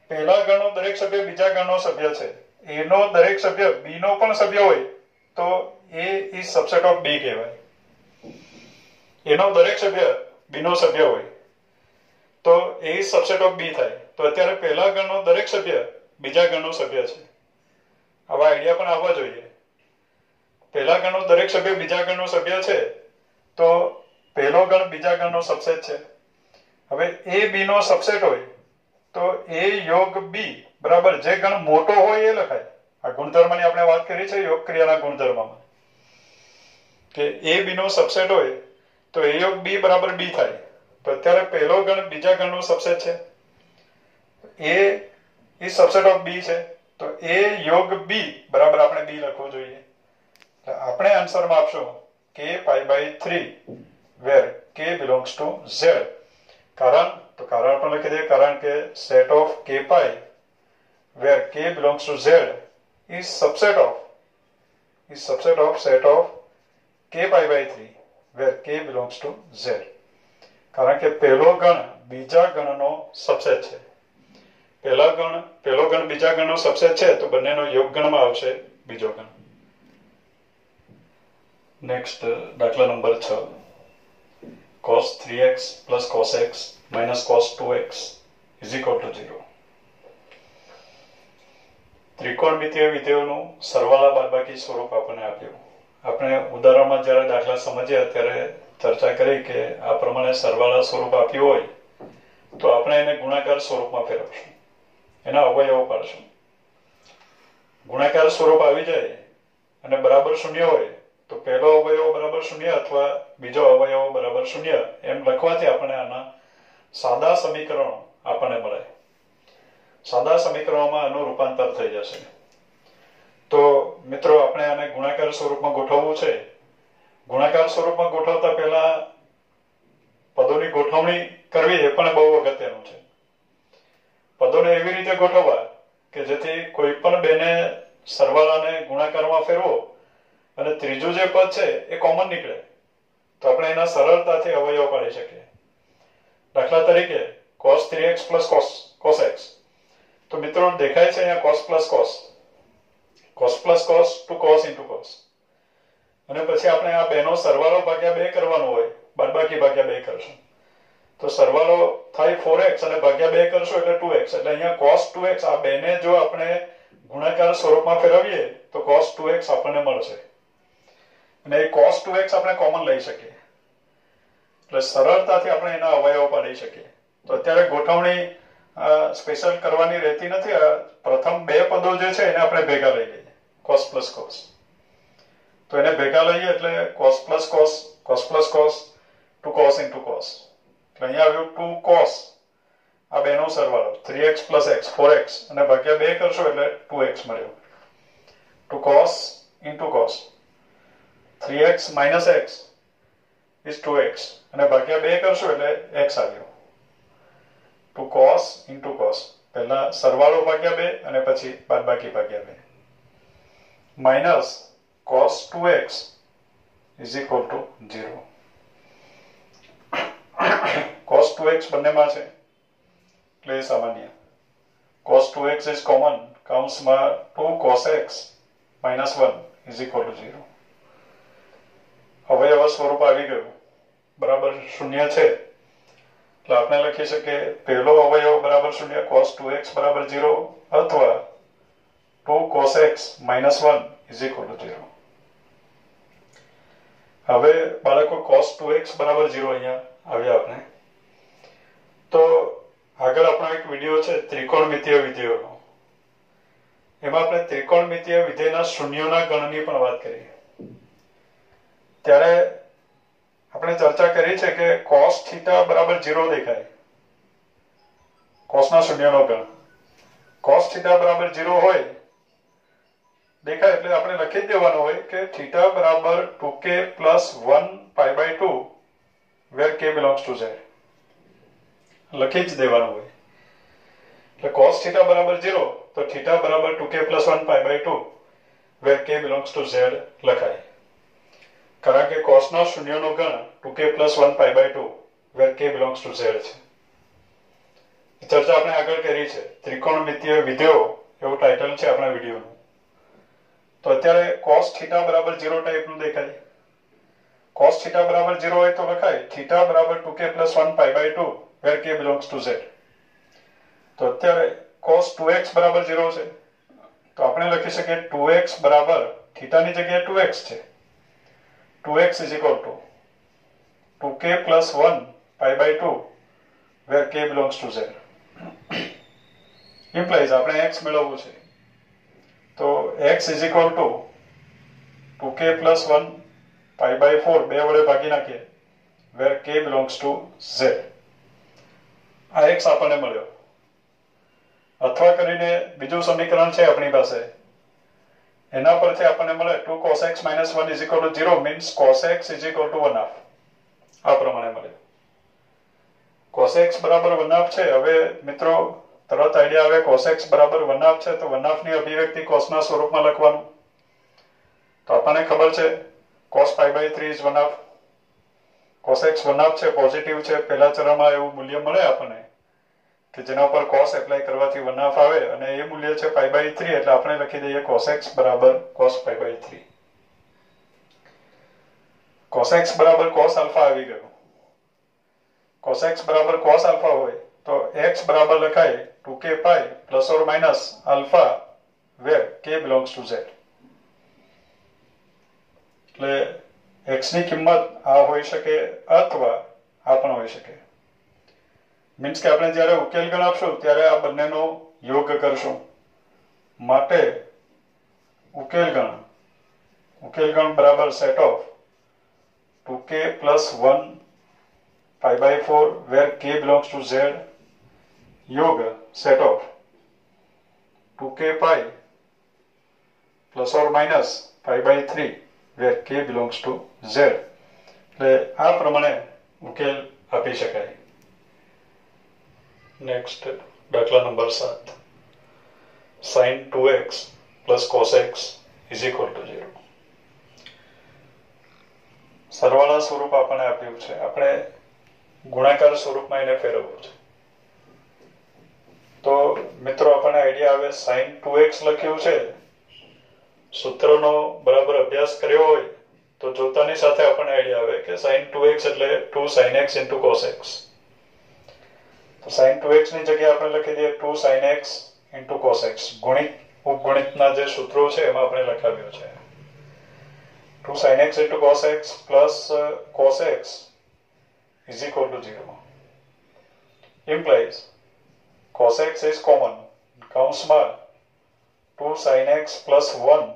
પહેલા ગણનો દરેક સભ્ય, બીજા ગણનો સભ્ય છે. એનો દરેક સભ્ય બી નો પણ સભ્ય હોય, તો A is subset of B કહેવાય. એનો દરેક સભ્ય બી નો સભ્ય હોય, તો A is subset of B થાય. તો અત્યારે પહેલા ગણનો દરેક સભ્ય, બીજા ગણનો સભ્ય છે. આવા આઈડિયા પણ આવવા જોઈએ. પહેલા ગણનો દરેક સભ્ય, બીજા ગણનો સભ્ય છે, તો પહેલો ગણ બીજા ગણનો સબસેટ છે. હવે એ બી નો સબસેટ હોય તો એ યોગ બી, બરાબર? જે ગણ મોટો હોય એ લખાય. આ ગુણધર્મની આપણે વાત કરી છે, યોગ ક્રિયાના ગુણધર્મમાં. કે એ બી નો સબસેટ હોય, તો એ યોગ બી બરાબર બી થાય. તો અત્યારે પહેલો ગણ બીજા ગણનો સબસેટ છે. એ એ સબસેટ ઓફ બી છે. તો એ યોગ બી બરાબર આપણે બી લખવું જોઈએ. આપણે આન્સરમાં આપશું કે pi by three where k belongs to Z કારણ તો કારણ પણ લખી દે, કારણ કે set of k pi where k belongs to Z is subset of is subset of set of k pi by three where k belongs to Z કારણ કે પહેલો ગણ બીજા ગણનો સબસેટ છે. પહેલા ગણ, પહેલો ગણ બીજા ગણનો સબસેટ છે, તો બંનેનો યોગ ગણમાં આવશે બીજો ગણ. નેક્સ્ટ દાખલા નંબર છ. cos 3x plus cos x minus cos 2x is equal to 0. ત્રિકોણમિતીય વિધેયોનું સરવાળા બાદબાકી સ્વરૂપ આપણને આપ્યું. આપણે ઉદાહરણમાં જ્યારે દાખલા સમજ્યા ત્યારે ચર્ચા કરી કે આ પ્રમાણે સરવાળા સ્વરૂપ આપ્યું હોય, તો આપણે એને ગુણાકાર સ્વરૂપમાં ફેરવશું. એના અવયવો પાડશું. ગુણાકાર સ્વરૂપ આવી જાય અને બરાબર શૂન્ય હોય, તો પહેલો અવયવ બરાબર શૂન્ય અથવા બીજો અવયવ બરાબર શૂન્ય એમ લખવાથી આપણે આના સાદા સમીકરણો આપણને મળે. સાદા સમીકરણોમાં આનું રૂપાંતર થઈ જશે. તો મિત્રો, આપણે આને ગુણાકાર સ્વરૂપમાં ગોઠવવું છે. ગુણાકાર સ્વરૂપમાં ગોઠવતા પહેલા પદોની ગોઠવણી કરવી એ પણ બહુ અગત્યનું છે. પદોને એવી રીતે ગોઠવવા કે જેથી કોઈ પણ બેને સરવાળાને ગુણાકારમાં ફેરવો અને ત્રીજું જે પદ છે એ કોમન નીકળે. તો આપણે એના સરળતાથી અવયવ પાડી શકીએ. દાખલા તરીકે, cos 3x plus cos cos x. તો મિત્રો, દેખાય છે અહીંયા cos plus cos. cos plus cos to cos into cos. અને પછી આપણે આ બેનો સરવાળો ભાગ્યા બે કરવાનો હોય, બાદબાકી ભાગ્યા બે કરશું. તો સરવાળો થાય 4x અને ભાગ્યા બે કરશો એટલે 2x એટલે અહીંયા cos 2x આ બેને જો આપણે ગુણાકાર સ્વરૂપમાં ફેરવીએ, તો cos 2x આપણને મળશે. અને એ cos 2x આપણે કોમન લઈ શકીએ. એટલે સરળતાથી આપણે એના અવયવો પાડી શકીએ. તો અત્યારે ગોઠવણી સ્પેશિયલ કરવાની રહેતી નથી. પ્રથમ બે પદો જે છે એને આપણે ભેગા લઈ લઈએ. કોસ પ્લસ કોસ તો એને ભેગા લઈએ એટલે cos plus cos cos plus cos two cos into cos એટલે અહીંયા આવ્યું ટુ કોસ આ બેનો સરવાળો. Three x plus x four x અને ભાગ્યા બે કરશો એટલે ટુ એક્સ મળ્યો. Two cos into cos. 3x minus x is 2x અને ભાગ્યા બે કરશો એટલે x આવ્યો. Two cos into cos. પહેલા સરવાળો ભાગ્યા બે અને પછી બાદબાકી ભાગ્યા બે. Minus cos two x is equal to zero cos two x બંનેમાં છે. એટલે સામાન્ય. cos 2x is common. કૌંસમાં 2 cos x minus 1 is equal to 0 હવે હવે સ્વરૂપ આવી ગયું. બરાબર શૂન્ય છે. એટલે આપણે લખી શકીએ પહેલો અવયવ બરાબર શૂન્ય કોસ ટુ એક્સ બરાબર ઝીરો અથવા two cos x minus one is equal to zero હવે બાળકો કોસ ટુ એક્સ બરાબર ઝીરો અહીંયા આવ્યા આપણે તો આગળ આપણો એક વીડિયો છે ત્રિકોણમિતીય વિધેયોનો. એમાં આપણે ત્રિકોણમિતીય વિધેયના શૂન્યોના ગણની પણ વાત કરી ત્યારે આપણે ચર્ચા કરી છે કે કોસ થીટા બરાબર ઝીરો દેખાય. કોસના શૂન્યનો ગણ કોસ થીટા બરાબર ઝીરો હોય, દેખાય એટલે આપણે લખી જ દેવાનું હોય કે થીટા બરાબર two k plus one pi by two where k belongs to Z લખી જ દેવાનું હોય. એટલે કોસ થીટા બરાબર ઝીરો તો થીટા બરાબર 2k 1 pi by 2 where k belongs to z લખાય. કારણ કે cos નો શૂન્યનો ગણ 2k 1 pi by 2 where k belongs to z છે. ચર્ચા આપણે આગળ કરી છે. ત્રિકોણમિતીય વિધેયો, એવું ટાઇટલ છે આપણા વિડીયોનું. તો અત્યારે cos થીટા બરાબર 0 ટાઈપનું દેખાય. cos થીટા બરાબર 0 હોય તો લખાય થીટા બરાબર 2k 1 pi by 2 where k belongs to z. તો અત્યારે cos 2x બરાબર 0 છે. તો આપણે લખી શકીએ 2x બરાબર થીટાની જગ્યાએ 2x છે. 2x is equal to 2k plus 1 pi by 2 where k belongs to z implies આપણે x મેળવવું છે તો x is equal to 2k plus 1 pi by 4 બે વડે ભાગી નાખીએ where k belongs to z આ x આપણને મળ્યો અથવા કરીને બીજું સમીકરણ છે આપણી પાસે એના પરથી આપણને મળે 2 cos x minus 1 is equal to 0 means cos x is equal to 1 half. આ પ્રમાણે મળે. cos x બરાબર 1 half છે. હવે મિત્રો, તરત આઈડિયા આવે cos x બરાબર 1 half છે, તો 1 half ની અભિવ્યક્તિ cos ના સ્વરૂપમાં લખવાનું. તો આપણને ખબર છે, cos pi by 3 is 1 half. cos x 1 half છે પોઝિટિવ છે, પહેલા ચરણમાં એવું મૂલ્ય મળે આપણને. કે જેના ઉપર cos એપ્લાય કરવાથી 1 half આવે અને એ મૂલ્ય છે pi by 3 એટલે આપણે લખી દઈએ cos x બરાબર cos pi by 3 cos x બરાબર cos alpha આવી ગયું cos x બરાબર cos alpha હોય તો x બરાબર લખાય 2k pi plus or minus alpha where k belongs to z એટલે x ની કિંમત આ હોઈ શકે અથવા આ પણ હોઈ શકે મીન્સ કે આપણે જ્યારે ઉકેલ ગણ આપશું ત્યારે આ બંનેનો યોગ કરશું. માટે ઉકેલ ગણ. ઉકેલ ગણ બરાબર set of 2k plus 1 pi by 4 where k belongs to z યોગ set of 2k pi plus or minus pi by 3 where k belongs to z. એટલે આ પ્રમાણે ઉકેલ આપી શકાય. નેક્સ્ટ દાખલા નંબર સાત sine two x plus cos x is equal to zero સરવાળા સ્વરૂપ આપણને આપ્યું છે. આપણે ગુણાકાર સ્વરૂપમાં એને ફેરવવું છે. તો મિત્રો, આપણને આઈડિયા આવે સાઇન ટુ એક્સ લખ્યું છે. સૂત્રનો બરાબર અભ્યાસ કર્યો હોય તો જોતાની સાથે આપણને આઈડિયા આવે કે સાઇન ટુ એક્સ એટલે 2 sin x into cos x. તો sin 2x ની જગ્યાએ આપણે લખી દઈએ 2 sin x into cos x ગુણિત ઉપગુણિતના જે સૂત્રો છે એમાં આપણે લખાવ્યો છે 2 sin x into cos x plus uh, cos x is equal to 0 implies cos x is common કૌંસમાં 2 sin x plus 1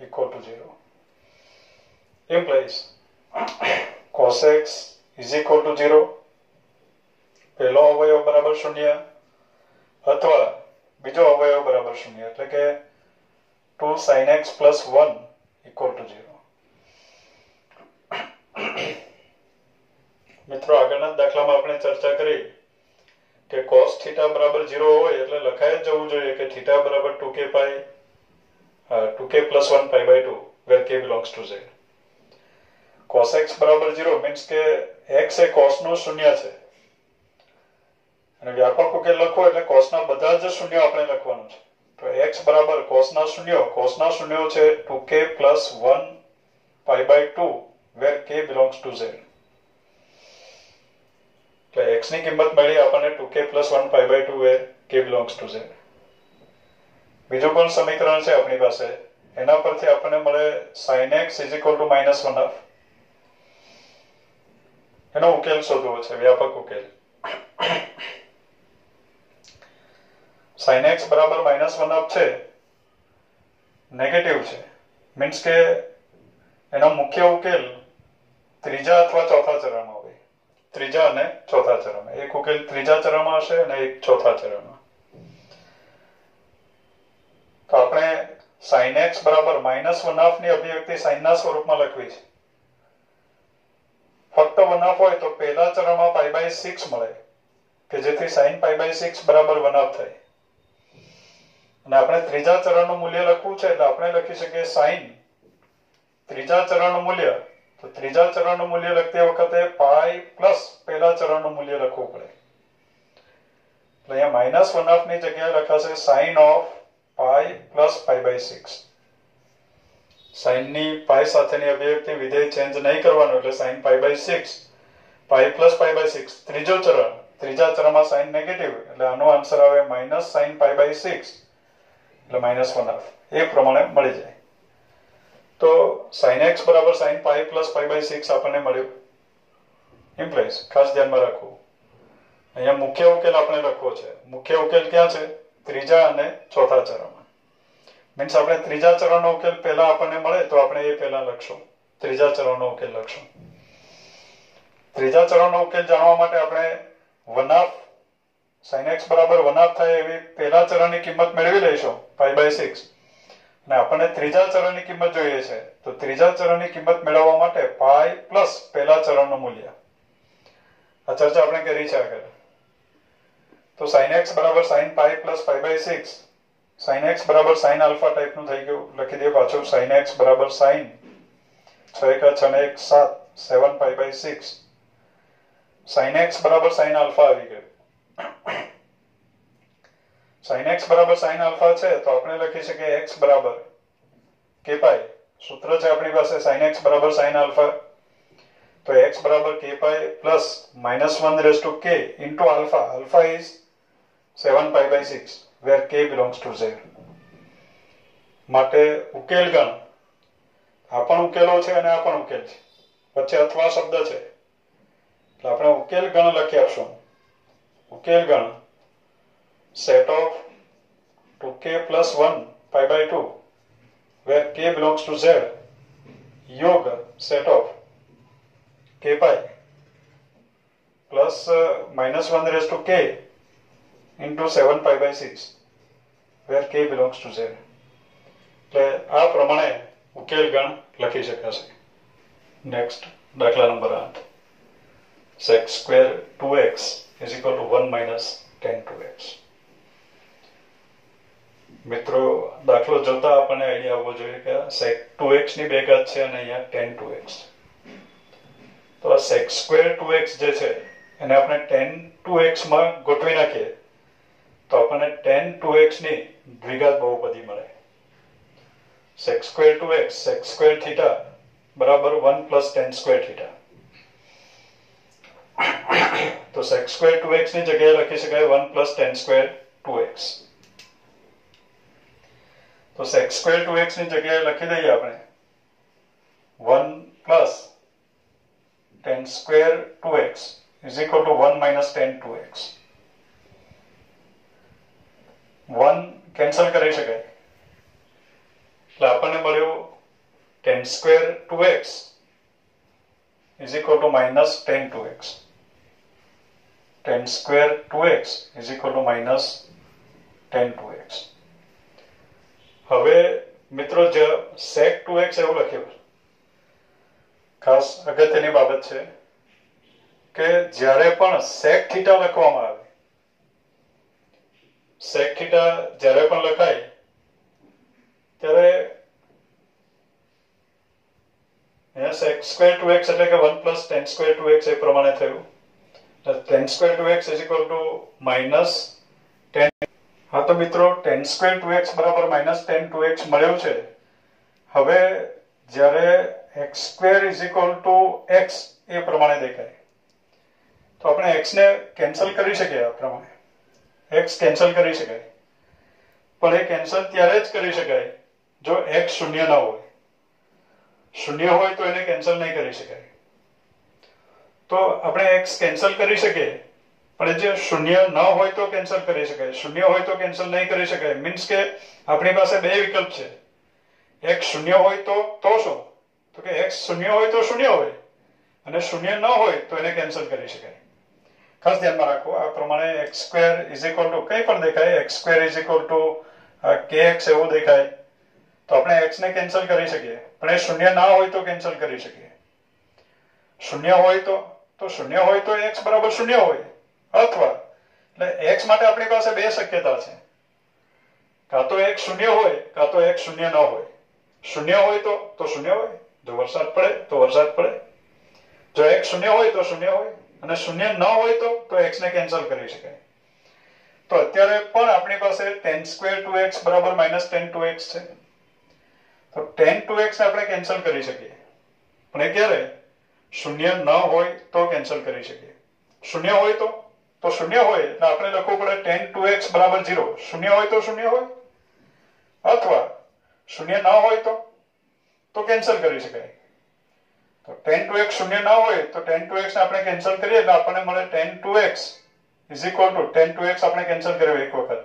equal to 0 implies cos x is equal to 0 પહેલો અવયવ બરાબર શૂન્ય, અથવા બીજો અવયવ બરાબર શૂન્ય, એટલે કે two sine x plus one equal to zero મિત્રો, આગળના દાખલામાં આપણે ચર્ચા કરી કે કોસ થીટા બરાબર ઝીરો હોય એટલે લખાય જવું જોઈએ કે થીટા બરાબર 2k pi 2k plus 1 pi by 2 where k belongs to z. cos x બરાબર ઝીરો મીન્સ કે એક્સ એ cos નું શૂન્ય છે. અને વ્યાપક ઉકેલ લખો એટલે કોષના બધા જ શૂન્ય આપણે લખવાનું છે. તો એક્સ બરાબર કોષના શૂન્યો cos શૂન્યો છે two k plus one pi by two where k belongs to Z તો એક્સની કિંમત મળી આપણને two k plus one pi by two where k belongs to Z બીજું પણ સમીકરણ છે આપણી પાસે. એના પરથી આપણને મળે sin x is equal to minus 1 half. એનો ઉકેલ શોધવો છે, વ્યાપક ઉકેલ. Sin x બરાબર માઇનસ વન અપ છે. નેગેટિવ છે. મીન્સ કે એનો મુખ્ય ઉકેલ ત્રીજા અથવા ચોથા ચરણમાં હોય. ત્રીજા અને ચોથા ચરણમાં. એક ઉકેલ ત્રીજા ચરણમાં હશે અને એક ચોથા ચરણમાં. તો આપણે sin x બરાબર માઇનસ વન હાફની અભિવ્યક્તિ સાઇનના સ્વરૂપમાં લખવી છે. ફક્ત વન હાફ હોય તો પહેલા ચરણમાં પાઈ બાય સિક્સ મળે. કે જેથી સાઇન પાઈ બાય સિક્સ બરાબર વન હાફ થાય. અને આપણે ત્રીજા ચરણનું મૂલ્ય લખવું છે એટલે આપણે લખી શકીએ સાઈન. ત્રીજા ચરણનું મૂલ્ય. તો ત્રીજા ચરણનું મૂલ્ય લખતી વખતે પાઈ પ્લસ પહેલા ચરણનું મૂલ્ય લખવું પડે. એટલે અહીંયા માઇનસ વન ઓફની જગ્યાએ લખાશે sine of pi plus pi by six. સાઇનની pi સાથેની અભિવ્યક્તિ વિધેય ચેન્જ નહીં કરવાનું એટલે sine pi by six. Pi plus pi by six. ત્રીજો ચરણ. ત્રીજા ચરણમાં સાઇન નેગેટિવ. એટલે આનો આન્સર આવે minus sine pi by six. એટલે માઇનસ વન એ પ્રમાણે મળી જાય. તો સાઇન એક્સ બરાબર sine pi plus pi by six આપણને મળ્યું. ઇમ્પ્લાઇઝ ખાસ ધ્યાનમાં રાખવું. અહીંયા મુખ્ય ઉકેલ આપણે લખવો છે. મુખ્ય ઉકેલ ક્યાં છે? ત્રીજા અને ચોથા ચરણમાં. મીન્સ આપણે ત્રીજા ચરણનો ઉકેલ પહેલા આપણને મળે તો આપણે એ પહેલા લખશું. ત્રીજા ચરણનો ઉકેલ લખશું. ત્રીજા ચરણનો ઉકેલ જાણવા માટે આપણે વન હાફ સાઇન એક્સ બરાબર વન હાફ થાય એવી પહેલા ચરણની કિંમત મેળવી લઈશું ફાઈવ બાય સિક્સ અને આપણને ત્રીજા ચરણની કિંમત જોઈએ છે, તો ત્રીજા ચરણની કિંમત મેળવવા માટે પાઈ પ્લસ પહેલા ચરણનું મૂલ્ય. આ ચર્ચા આપણે કરી છે આગળ. તો sin x બરાબર sin pi plus pi by six x બરાબર sin આલ્ફા ટાઈપનું થઈ ગયું. લખી દે પાછું, sin x બરાબર sin છ એક છ ને એક સાત seven pi by six x બરાબર sin આલ્ફા આવી ગયું. Sin x બરાબર sin આલ્ફા છે, તો આપણે લખી શકીએ x બરાબર. કે પાઈ? સૂત્ર છે આપણી પાસે, sin x બરાબર sin આલ્ફા. તો x બરાબર k pi plus minus one raise to k into alpha. Alpha is seven pi by six, where k belongs to Z. માટે ઉકેલ ગણ. આ પણ ઉકેલો છે અને આ પણ ઉકેલ છે. વચ્ચે અથવા શબ્દ છે. એટલે આપણે ઉકેલ ગણ લખી આપશું ઉકેલ ગણ. Set of 2k plus 1 pi by 2 where k belongs to z yog set of k pi plus uh, minus 1 raised to k into 7 pi by 6 where k belongs to z એટલે આ પ્રમાણે ઉકેલ ગણ લખી શકાશે નેક્સ્ટ દાખલા number આઠ sec square 2x is equal to 1 minus tan 2x મિત્રો દાખલો જોતા આપણને આઈડિયા આવવો જોઈએ કે sec 2x ની બે ઘાત છે અને અહીંયા tan 2x તો આ sec square 2x જે છે એને આપણે tan 2x માં ગોઠવી નાખીએ તો આપણને tan 2x ની દ્વિઘાત બહુપદી મળે sec square 2x sec square theta બરાબર 1 plus tan square theta તો sec square 2x ની જગ્યાએ લખી શકાય 1 plus tan square 2x તો sec square 2x ની જગ્યાએ લખી દઈએ આપણે 1 plus tan square 2x is equal to 1 minus tan 2x 1 cancel કરી શકાય એટલે આપણને મળ્યું tan square 2x is equal to minus tan 2x tan square 2x is equal to minus tan 2x હવે મિત્રો જ સેક ટુ એક્સ એવું લખ્યું. ખાસ અગત્યની બાબત છે કે જ્યારે પણ સેક થીટા લખવામાં આવે સેક થીટા જ્યારે પણ લખાય, ત્યારે sec સ્ક્વેર ટુ એક્સ એટલે કે one plus tan square two x એ પ્રમાણે થયું. Tan square two x is equal to minus tan હા તો મિત્રો ટેન સ્ક્વેર ટુ એક્સ બરાબર માઇનસ ટેન ટુ એક્સ મળ્યો છે. હવે જ્યારે x square is equal to x એ પ્રમાણે દેખાય. તો આપણે એક્સ ને કેન્સલ કરી શકીએ આ પ્રમાણે. એક્સ કેન્સલ કરી શકાય. પણ એ કેન્સલ ત્યારે જ કરી શકાય જો એક્સ શૂન્ય ન હોય. શૂન્ય હોય તો એને કેન્સલ નહીં કરી શકાય. તો આપણે એક્સ કેન્સલ કરી શકીએ. પણ જે શૂન્ય ન હોય તો કેન્સલ કરી શકાય. શૂન્ય હોય તો કેન્સલ નહીં કરી શકાય. મીન્સ કે આપણી પાસે બે વિકલ્પ છે. એક શૂન્ય હોય તો તો શું? તો કે એક્સ શૂન્ય હોય તો શૂન્ય હોય. અને શૂન્ય ન હોય તો એને કેન્સલ કરી શકાય. ખાસ ધ્યાનમાં રાખો, આ પ્રમાણે x square is equal to કંઈ પણ દેખાય x square is equal to k x એવું દેખાય, તો આપણે એક્સ ને કેન્સલ કરી શકીએ. પણ એ શૂન્ય ના હોય તો કેન્સલ કરી શકીએ. શૂન્ય હોય તો તો શૂન્ય હોય તો એક્સ બરાબર શૂન્ય હોય. અથવા એટલે એક્સ માટે આપણી પાસે બે શક્યતા છે. કાં તો એક શૂન્ય હોય, કાં તો એક શૂન્ય ન હોય. શૂન્ય હોય તો તો શૂન્ય હોય. જો વરસાદ પડે, તો વરસાદ પડે. જો એક શૂન્ય હોય, તો શૂન્ય હોય. અને શૂન્ય ન હોય તો તો એક્સ ને કેન્સલ કરી શકાય. તો અત્યારે પણ આપણી પાસે ટેન સ્ક્વેર ટુ એક્સ બરાબર માઇનસ ટેન ટુ એક્સ છે. તો ટેન ટુ એક્સ આપણે કેન્સલ કરી શકીએ. પણ એ ક્યારે? શૂન્ય ન હોય તો કેન્સલ કરી શકીએ. શૂન્ય હોય તો? તો શૂન્ય હોય. એટલે આપણે લખવું પડે ટેન ટુ એક્સ બરાબર ઝીરો. શૂન્ય હોય તો શૂન્ય હોય? અથવા શૂન્ય ન હોય તો? તો કેન્સલ કરી શકાય. તો ટેન ટુ એક્સ શૂન્ય ન હોય, તો ટેન ટુ એક્સ આપણે કેન્સલ કરીએ એટલે આપણને મળે tan two x is equal to tan two x આપણે કેન્સલ કર્યો એક વખત.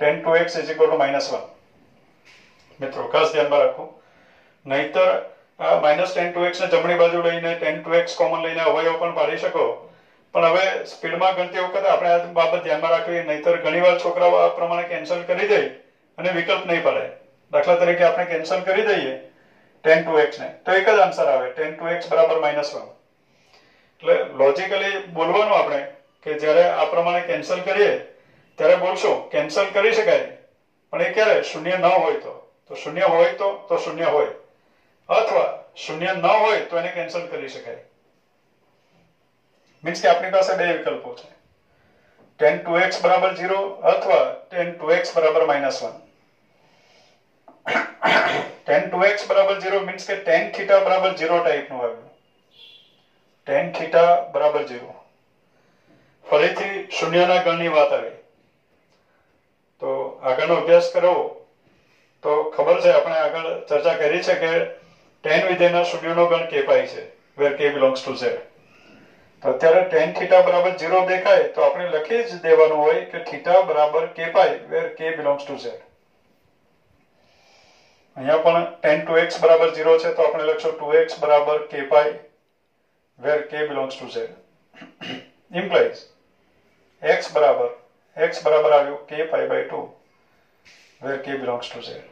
Tan two x is equal to minus one. મિત્રો, ખાસ ધ્યાનમાં રાખો. નહીતર માઇનસ ટેન ટુ એક્સ ને જમણી બાજુ લઈને ટેન ટુ એક્સ કોમન લઈને અવયવ પણ પાડી શકો. પણ હવે સ્પીડમાં ગણતી વખતે આપણે આ બાબત ધ્યાનમાં રાખવી નહીતર ઘણીવાર છોકરાઓ આ પ્રમાણે કેન્સલ કરી દે અને વિકલ્પ નહીં પડે. દાખલા તરીકે આપણે કેન્સલ કરી દઈએ ટેન ટુ એક્સ ને. તો એક જ આન્સર આવે. ટેન ટુ એક્સ બરાબર માઇનસ વન એટલે લોજિકલી બોલવાનું આપણે કે જ્યારે આ પ્રમાણે કેન્સલ કરીએ, ત્યારે બોલશો કેન્સલ કરી શકાય. પણ એ ક્યારે? શૂન્ય ન હોય તો. તો શૂન્ય હોય તો તો શૂન્ય હોય. અથવા શૂન્ય ન હોય તો એને કેન્સલ કરી શકાય. મીન્સ કે આપણી પાસે બે વિકલ્પો છે. ટેન ટુ એક્સ બરાબર ઝીરો અથવા ટેન ટુ એક્સ બરાબર minus one. Tan two x બરાબર ઝીરો મીન્સ કે ટેન થીટા બરાબર ઝીરો ટાઈપનું આવ્યું. ટેન થીટા બરાબર ઝીરો. ફરીથી શૂન્યના ગણની વાત આવી. તો આગળનો અભ્યાસ કરો. તો ખબર છે, આપણે આગળ ચર્ચા કરી છે કે ટેન વિધેયના શૂન્યનો ગણ કે પાઈ છે where k belongs to Z તો અત્યારે ટેન થીટા બરાબર ઝીરો દેખાય તો આપણે લખી જ દેવાનું હોય કે થીટા બરાબર k pi where k belongs to Z અહીંયા પણ ટેન ટુ એક્સ બરાબર ઝીરો છે તો આપણે લખશું ટુ એક્સ બરાબર k pi where k belongs to Z implies x બરાબર એક્સ બરાબર આવ્યું કે પાય by two where k belongs to Z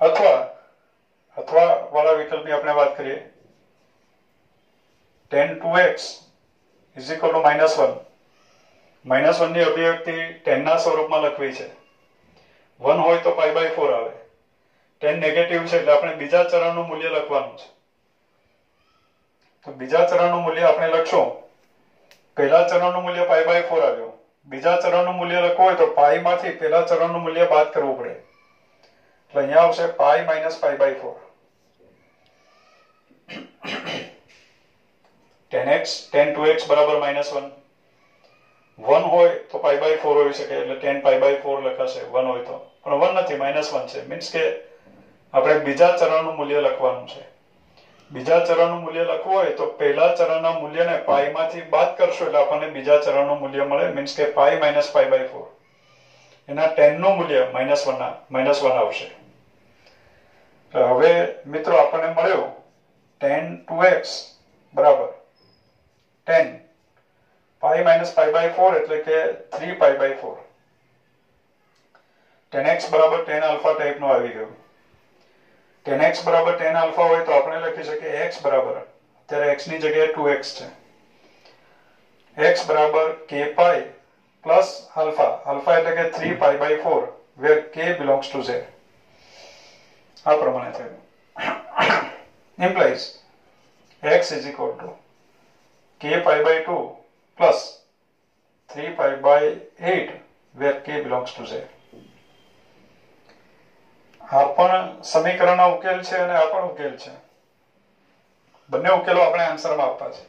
અથવા અથવા વાળા વિકલ્પની આપણે વાત કરીએ. Two x is equal to minus one minus વનની અભિવ્યક્તિ ટેનના સ્વરૂપમાં લખવી છે. વન હોય તો પાઈ બાય ફોર આવે. ટેન નેગેટિવ છે એટલે આપણે બીજા ચરણનું મૂલ્ય લખવાનું છે. તો બીજા ચરણનું મૂલ્ય આપણે લખશું. પહેલા ચરણનું મૂલ્ય પાઈ બાય ફોર આવ્યું. બીજા ચરણનું મૂલ્ય લખવું હોય તો પાઈ માંથી પહેલા ચરણનું મૂલ્ય બાદ કરવું પડે. એટલે અહીંયા આવશે pi minus pi by four tan x tan two x બરાબર માઇનસ વન વન હોય તો પાઈ બાય ફોર હોઈ શકે, એટલે ટેન પાઈ બાય ફોર લખાશે વન હોય તો. પણ વન નથી માઇનસ વન છે. મીન્સ કે આપણે બીજા ચરણનું મૂલ્ય લખવાનું છે. બીજા ચરણનું મૂલ્ય લખવું હોય તો પહેલા ચરણના મૂલ્યને પાઈમાંથી બાદ કરશો એટલે આપણને બીજા ચરણનું મૂલ્ય મળે. મીન્સ કે pi minus pi by four એના ટેનનું મૂલ્ય માઇનસ વનના માઇનસ વન આવશે. હવે મિત્રો આપણને મળ્યું ટેન ટુ એક્સ બરાબર. Tan. Pi minus pi by four એટલે કે three pi by four. Tan x બરાબર ટેન આલ્ફા ટાઈપનું આવી ગયું. ટેન એક્સ બરાબર ટેન આલ્ફા હોય તો આપણે લખી શકીએ એક્સ બરાબર. અત્યારે એક્સની જગ્યાએ ટુ એક્સ છે. એક્સ બરાબર k pi plus alpha. Alpha એટલે કે three pi by four, where k belongs to Z. આ પ્રમાણે થયું. *coughs* Implies x is equal to k pi by 2 plus 3 pi by 8 where k belongs to z આ પણ સમીકરણનો ઉકેલ છે અને આ પણ ઉકેલ છે બંને ઉકેલો આપણે આન્સરમાં આપવા છે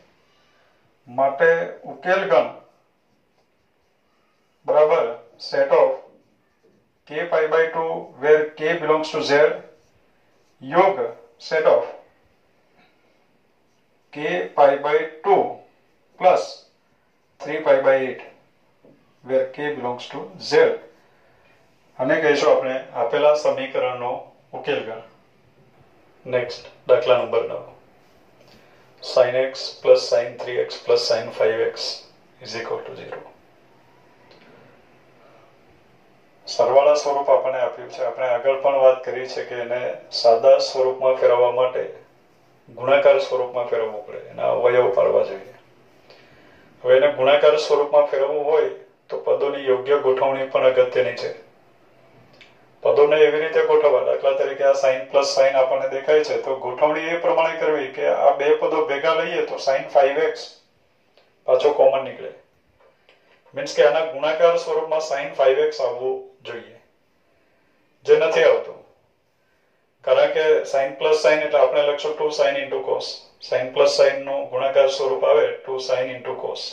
માટે ઉકેલ ગણ બરાબર set of k pi by 2 where k belongs to z યોગ set of k pi by 2 plus 3 pi by 8 where k belongs to z. અને કહીશું આપણે આપેલા સમીકરણનો ઉકેલ ગણ. નેક્સ્ટ દાખલા નંબર નવ. Sine x plus sine three x plus sine five x is equal to zero સરવાળા સ્વરૂપ આપણને આપ્યું છે. આપણે આગળ પણ વાત કરી છે કે એને સાદા સ્વરૂપમાં ફેરવવા માટે ગુણાકાર સ્વરૂપમાં ફેરવવું પડે. એના અવયવ પાડવા જોઈએ. હવે એને ગુણાકાર સ્વરૂપમાં ફેરવવું હોય તો પદોની યોગ્ય ગોઠવણી પણ અગત્યની છે. પદોને એવી રીતે ગોઠવવા, દાખલા તરીકે આ સાઇન પ્લસ સાઇન આપણને દેખાય છે, તો ગોઠવણી એ પ્રમાણે કરવી કે આ બે પદો ભેગા લઈએ તો સાઇન ફાઈવ એક્સ પાછો કોમન નીકળે. મીન્સ કે આના ગુણાકાર સ્વરૂપમાં સાઇન ફાઈવ એક્સ આવવું જોઈએ. જે નથી આવતું. કારણ કે સાઇન પ્લસ સાઇન એટલે આપણે લખશું two sine into cos sine plus સાઇનનું ગુણાકાર સ્વરૂપ આવે ટુ સાઇન ઇન્ટુ કોસ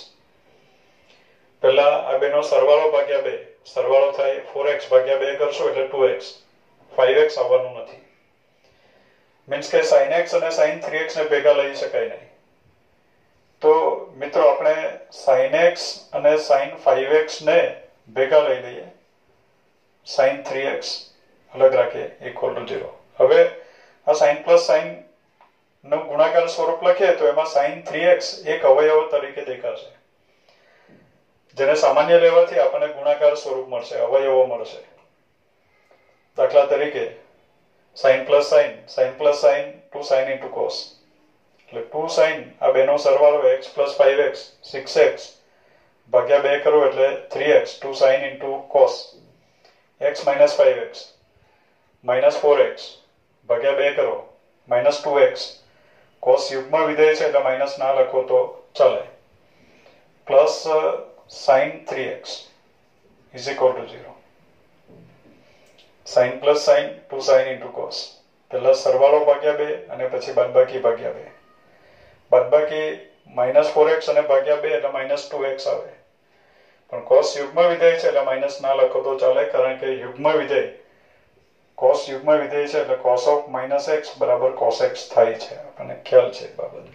પહેલા આ બેનો સરવાળો ભાગ્યા બે. સરવાળો થાય ફોર એક્સ ભાગ્યા બે કરશો એટલે ટુ એક્સ ફાઈવ એક્સ આવવાનું નથી. મીન્સ કે સાઇન એક્સ અને સાઇન થ્રી એક્સ ને ભેગા લઈ શકાય નહીં. તો મિત્રો આપણે સાઇન એક્સ અને સાઇન ફાઈવ એક્સ ને ભેગા લઈ લઈએ. સાઇન થ્રી એક્સ અલગ રાખીએ ઇક્વલ ટુ ઝીરો હવે આ સાઇન પ્લસ સાઇન નું ગુણાકાર સ્વરૂપ લખીએ તો એમાં સાઇન થ્રી એક્સ એક અવયવ તરીકે દેખાશે. જેને સામાન્ય લેવાથી આપણને ગુણાકાર સ્વરૂપ મળશે, અવયવો મળશે. દાખલા તરીકે sine plus sine sine plus sine two sine into cos એટલે ટુ સાઇન આ બેનો સરવાળો x plus five x six x ભાગ્યા બે કરો એટલે three x two sine into cos x minus five x minus four x ભાગ્યા બે કરો માઇનસ ટુ એક્સ કોસ યુગમાં વિધેય છે એટલે માઇનસ ના લખો તો ચાલે. Plus sine three x is equal to zero sine plus sine two sine into cos પહેલા સરવાળો ભાગ્યા બે અને પછી બાદબાકી ભાગ્યા બે. બાદબાકી માઇનસ ફોર એક્સ અને ભાગ્યા બે એટલે માઇનસ ટુ એક્સ આવે. પણ કોસ યુગમાં વિધેય છે એટલે માઇનસ ના લખો તો ચાલે કારણ કે યુગમાં વિધેય કોસ યુગ્મ વિધેય છે એટલે કોસ ઓફ માઇનસ એક્સ બરાબર કોસ એક્સ થાય છે. આપણને ખ્યાલ છે બાબત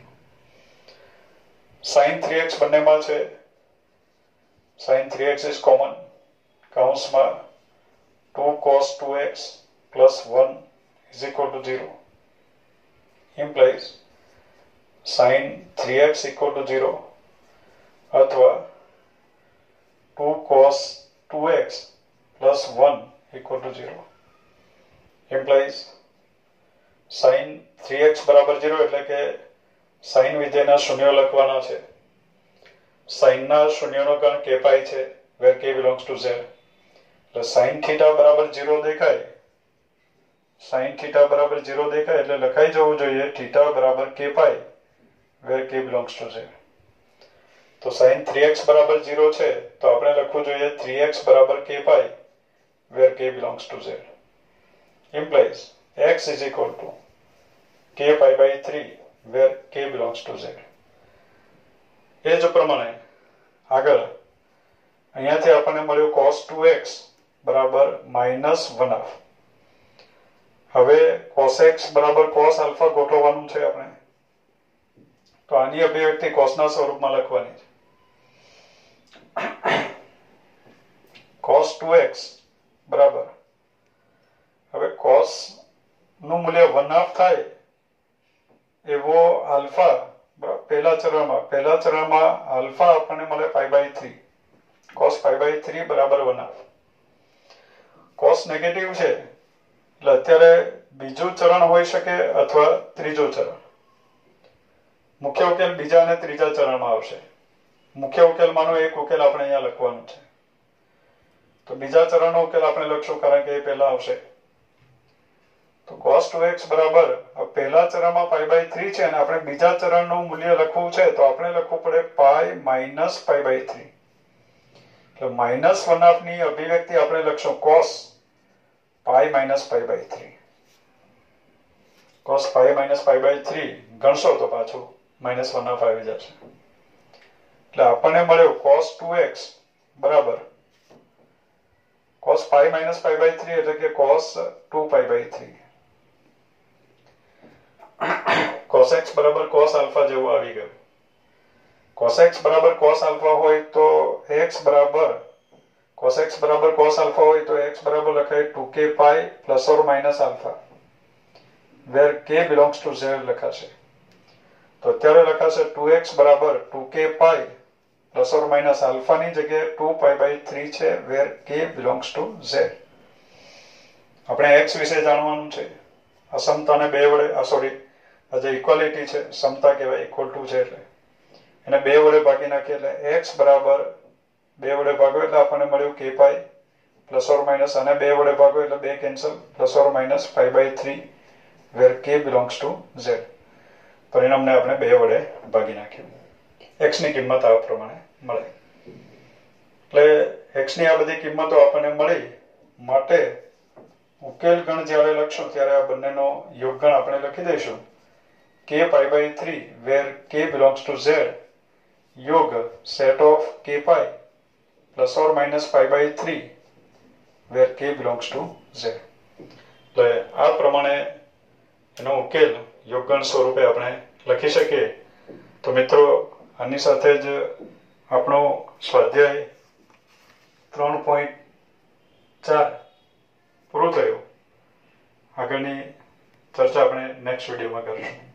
સાઇન થ્રી એક્સ બંનેમાં છે. Sine three x is common કાઉન્સમાં two cos two x plus one is equal to zero implies sine three x equal to zero અથવા 2 cos 2x plus 1 equal to 0 implies sin 3x બરાબર zero એટલે કે sine વિધેયના શૂન્યો લખવાના છે. સાઇનના શૂન્યનો કણ કે પાય છે where k belongs to Z એટલે સાઇન થીટા બરાબર ઝીરો દેખાય. સાઇન થીટા બરાબર ઝીરો દેખાય એટલે લખાઈ જવું જોઈએ થીટા બરાબર k pi where k belongs to Z તો સાઇન થ્રી એક્સ બરાબર ઝીરો છે, તો આપણે લખવું જોઈએ થ્રી એક્સ બરાબર k pi where k belongs to z. implies x is equal to k pi by 3 where k belongs to z. એ જ પ્રમાણે આગળ, અહીંયાથી આપણને મળ્યું cos 2x બરાબર માઇનસ વન હાફ હવે cos x બરાબર cos આલ્ફા ગોઠવવાનું છે આપણે. તો આની અભિવ્યક્તિ કોસના સ્વરૂપમાં લખવાની છે. *coughs* cos 2x બરાબર હવે કોસનું મૂલ્ય વન હાફ થાય એવો આલ્ફા પહેલા ચરણમાં પહેલા ચરણમાં આલ્ફા આપણને મળે pi by three cos pi by three બરાબર વન હાફ કોસ નેગેટિવ છે, એટલે અત્યારે બીજું ચરણ હોઈ શકે અથવા ત્રીજું ચરણ. મુખ્ય ઉકેલ બીજા અને ત્રીજા ચરણમાં આવશે. મુખ્ય ઉકેલમાંનો એક ઉકેલ આપણે અહીંયા લખવાનું છે. તો બીજા ચરણનો ઉકેલ આપણે લખશું કારણ કે એ પહેલા આવશે. તો cos 2x બરાબર. પહેલા ચરણમાં પાઈ બાય થ્રી છે અને આપણે બીજા ચરણનું મૂલ્ય લખવું છે, તો આપણે લખવું પડે પાઈ માઇનસ પાઈ થ્રી એટલે માઇનસ વન હાફની અભિવ્યક્તિ આપણે લખશું cos pi minus pi by three cos pi minus pi by three ગણશો તો પાછું માઇનસ વન હાફ આવી જશે. એટલે આપણને મળ્યું cos 2x બરાબર. cos pi minus pi by three એટલે કે cos two pi by three x બરાબર cos આલ્ફા જેવું આવી ગયું. X બરાબર cos આલ્ફા હોય તો x બરાબર x બરાબર cos આલ્ફા હોય તો x બરાબર લખાય 2k pi plus or minus alpha where k belongs to z લખાશે. તો અત્યારે લખાશે 2x બરાબર 2k pi plus or minus આલ્ફાની જગ્યાએ 2 પાય બાય 3 છે where k belongs to z. આપણે x વિશે જાણવાનું છે. અસમતાને બે વડે સોરી જે ઇક્વાલિટી છે, સમતા કહેવાય ઇક્વલ ટુ છે એટલે. એને બે વડે ભાગી નાખીએ એટલે એક્સ બરાબર બે વડે ભાગો એટલે આપણને મળ્યું કે પાઈ પ્લસ ઓર માઇનસ અને બે વડે ભાગો એટલે બે cancel plus or minus five by three where k belongs to Z પરિણામને આપણે બે વડે ભાગી નાખ્યું. એક્સની કિંમત આ પ્રમાણે મળે. એટલે એક્સની આ બધી કિંમતો આપણને મળી માટે ઉકેલ ગણ જ્યારે લખશું ત્યારે આ બંનેનો યોગગણ આપણે લખી દઈશું. K pi by three where k belongs to z. યોગ set of k pi plus or minus pi by three where k belongs to z. એટલે આ પ્રમાણે એનો ઉકેલ યોગગણ સ્વરૂપે આપણે લખી શકીએ. તો મિત્રો, આની સાથે જ આપણો સ્વાધ્યાય ત્રણ પોઈન્ટ ચાર પૂરો થયું. આગળની ચર્ચા આપણે નેક્સ્ટ વિડીયોમાં કરીશું.